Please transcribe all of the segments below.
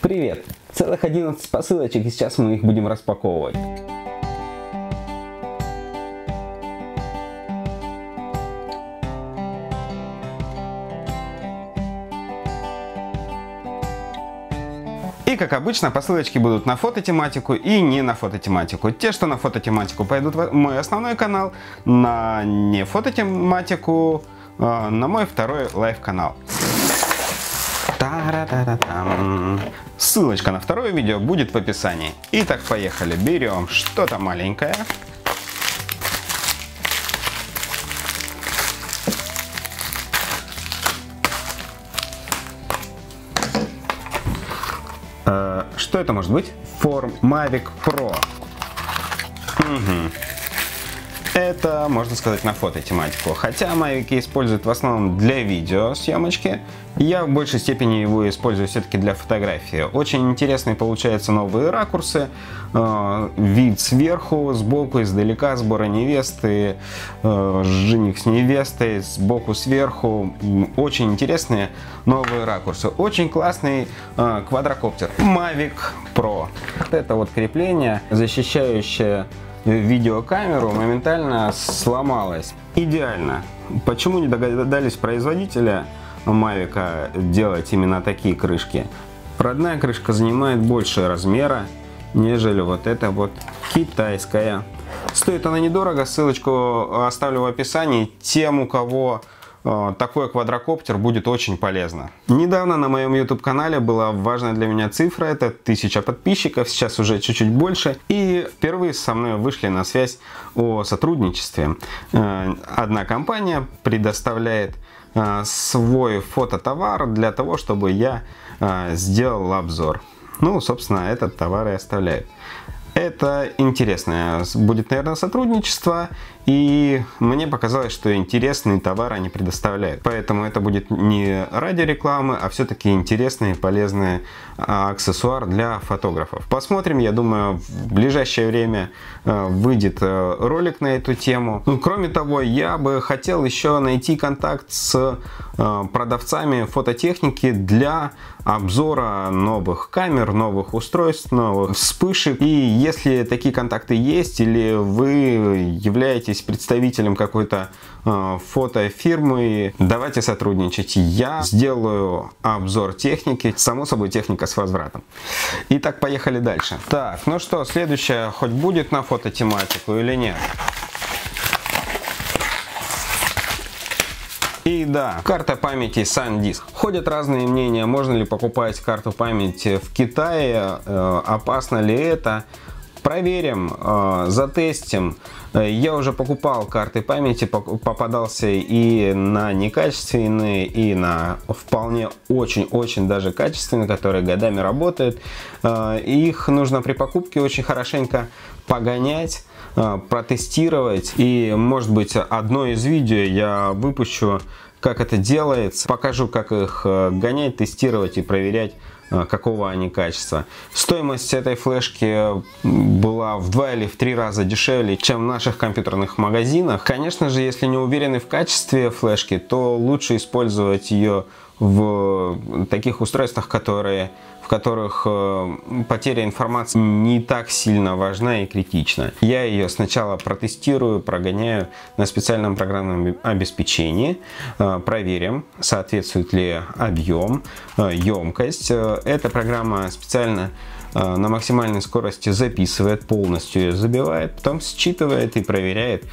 Привет! Целых 11 посылочек и сейчас мы их будем распаковывать. И как обычно, посылочки будут на фототематику и не на фототематику. Те, что на фототематику, пойдут в мой основной канал, на не фототематику, а, на мой второй live-канал. Ссылочка на второе видео будет в описании. Итак, поехали. Берем что-то маленькое. Э, что это может быть? Form Mavic Pro. Угу. Это, можно сказать, на фототематику. Хотя Mavic используют в основном для видеосъемочки, я в большей степени его использую все-таки для фотографии. Очень интересные получаются новые ракурсы, э, вид сверху, сбоку, издалека, сбора невесты, э, жених с невестой, сбоку, сверху. Очень интересные новые ракурсы. Очень классный э, квадрокоптер Mavic Pro. Это вот крепление, защищающее видеокамеру моментально сломалась. Идеально. Почему не догадались производителя Мавика делать именно такие крышки? Родная крышка занимает больше размера, нежели вот эта вот китайская. Стоит она недорого, ссылочку оставлю в описании. Тем, у кого такой квадрокоптер будет очень полезно. Недавно на моем YouTube канале была важная для меня цифра, это 1000 подписчиков, сейчас уже чуть-чуть больше. И впервые со мной вышли на связь о сотрудничестве. Э, одна компания предоставляет э, свой фототовар для того, чтобы я сделал обзор. Ну, собственно, этот товар и оставляет. Это интересное будет, наверное, сотрудничество, и мне показалось, что интересный товар они предоставляют. Поэтому это будет не ради рекламы, а все-таки интересный и полезный а, аксессуар для фотографов. Посмотрим, я думаю, в ближайшее время э, выйдет э, ролик на эту тему. Ну, кроме того, я бы хотел еще найти контакт с э, продавцами фототехники для обзора новых камер, новых устройств, новых вспышек. И если такие контакты есть, или вы являетесь представителем какой-то э, фотофирмы, давайте сотрудничать. Я сделаю обзор техники, само собой техника с возвратом. Итак, поехали дальше. Так, ну что, следующее хоть будет на фототематику или нет? И да, карта памяти SanDisk. Ходят разные мнения, можно ли покупать карту памяти в Китае, э, опасно ли это. Проверим, э, затестим. Я уже покупал карты памяти, попадался и на некачественные, и на вполне очень-очень даже качественные, которые годами работают. Э, их нужно при покупке очень хорошенько погонять, протестировать. И может быть одно из видео я выпущу как это делается. Покажу, как их э, гонять, тестировать и проверять э, какого они качества. Стоимость этой флешки была в два или в три раза дешевле, чем в наших компьютерных магазинах. Конечно же, если не уверены в качестве флешки, то лучше использовать ее в таких устройствах, которые которых э, потеря информации не так сильно важна и критична. Я ее сначала протестирую, прогоняю на специальном программном обеспечении, э, проверим, соответствует ли объем, емкость. Э, эта программа специально на максимальной скорости записывает, полностью ее забивает, потом считывает и проверяет,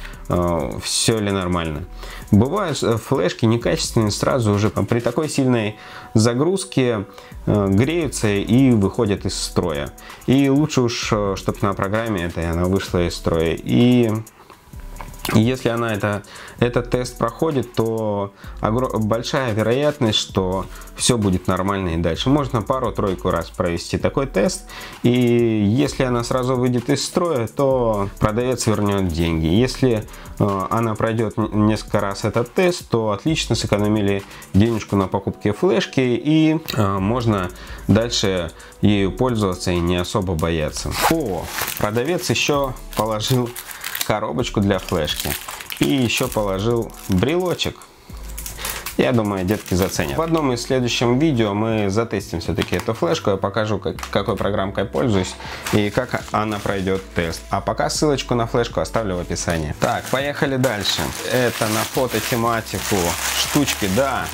все ли нормально. Бывают флешки некачественные сразу уже при такой сильной загрузке греются и выходит из строя. И лучше уж, э, чтобы на программе это она вышла из строя. И если она это, этот тест проходит, то большая вероятность, что все будет нормально и дальше. Можно пару-тройку раз провести такой тест, и если она сразу выйдет из строя, то продавец вернет деньги. Если э, она пройдет несколько раз этот тест, то отлично сэкономили денежку на покупке флешки, и э, можно дальше ею пользоваться и не особо бояться. О, продавец еще положил коробочку для флешки. И еще положил брелочек. Я думаю, детки заценят. В одном из следующих видео мы затестим все-таки эту флешку. Я покажу, как, какой программкой пользуюсь и как она пройдет тест. А пока ссылочку на флешку оставлю в описании. Так, поехали дальше. Это на фототематику штучки, да.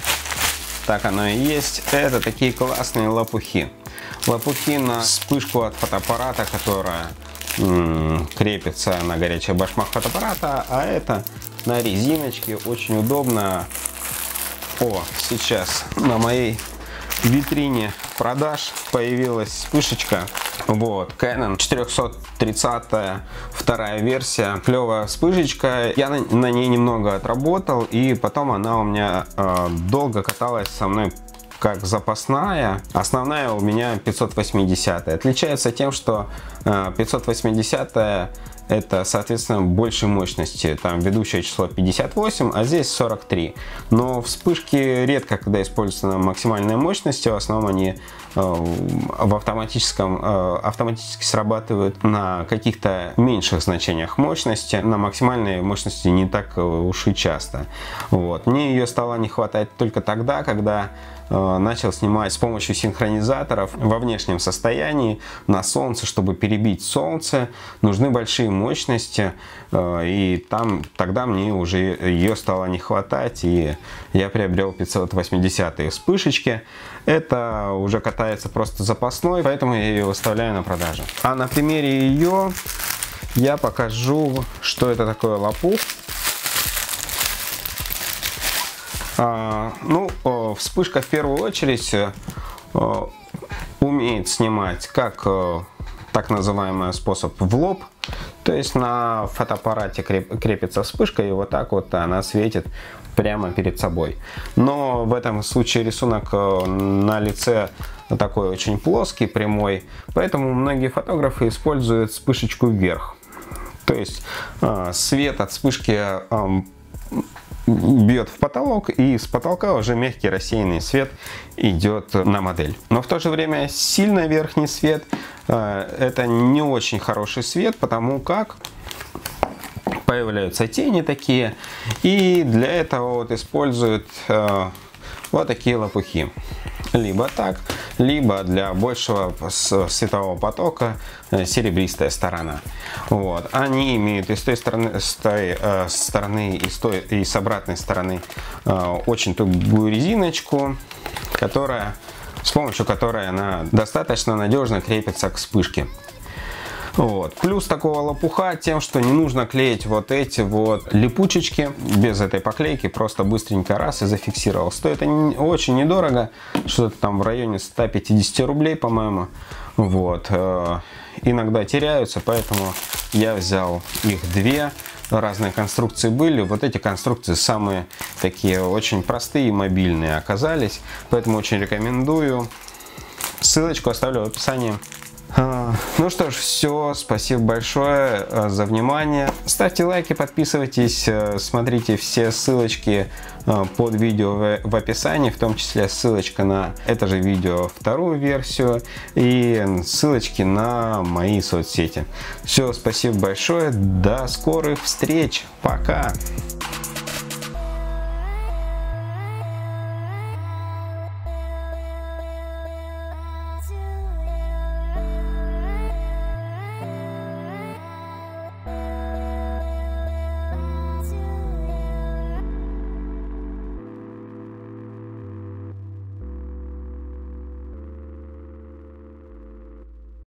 Так оно и есть. Это такие классные лопухи. Лопухи на вспышку от фотоаппарата, которая крепится на горячий башмак фотоаппарата, а это на резиночке. Очень удобно. О, сейчас на моей витрине продаж появилась вспышечка. Вот, Canon 430 вторая версия. Клевая вспышечка. Я на, на ней немного отработал, и потом она у меня э, долго каталась со мной как запасная. Основная у меня 580. Отличается тем, что 580 э, это, соответственно, больше мощности. Там ведущее число 58, а здесь 43. Но вспышки редко, когда используются на максимальной мощности, в основном они э, в автоматическом, э, автоматически срабатывают на каких-то меньших значениях мощности. На максимальной мощности не так уж и часто. Вот. Мне ее стало не хватать только тогда, когда Э, начал снимать с помощью синхронизаторов во внешнем состоянии на солнце, чтобы перебить солнце. Нужны большие мощности, э, и там тогда мне уже ее стало не хватать, и я приобрел 580 вспышечки. Это уже катается просто запасной, поэтому я ее выставляю на продажу. А на примере ее я покажу, что это такое лопух. А, ну, вспышка в первую очередь э, умеет снимать как э, так называемый способ в лоб, то есть на фотоаппарате крепится вспышка и вот так вот она светит прямо перед собой. Но в этом случае рисунок э, на лице такой очень плоский, прямой, поэтому многие фотографы используют вспышечку вверх. То есть свет от вспышки бьет в потолок, и с потолка уже мягкий рассеянный свет идет на модель. Но в то же время сильно верхний свет э, это не очень хороший свет, потому как появляются тени такие, и для этого вот используют э, вот такие лопухи. Либо так, либо для большего светового потока э, серебристая сторона. Вот. Они имеют и с той стороны, с той, э, стороны и, с той, и с обратной стороны э, очень тугую резиночку, которая, с помощью которой она достаточно надежно крепится к вспышке. Вот. Плюс такого лопуха тем, что не нужно клеить вот эти вот липучечки без этой поклейки, просто быстренько раз и зафиксировал. Стоит они очень недорого, что-то там в районе 150 рублей, по-моему. Вот. Э, иногда теряются, поэтому я взял их две. Разные конструкции были. Вот эти конструкции самые такие очень простые и мобильные оказались. Поэтому очень рекомендую. Ссылочку оставлю в описании. А, ну что ж, все, спасибо большое э, за внимание. Ставьте лайки, подписывайтесь, э, смотрите все ссылочки э, под видео в описании, в том числе ссылочка на это же видео вторую версию и ссылочки на мои соцсети. Все, спасибо большое, до скорых встреч, пока!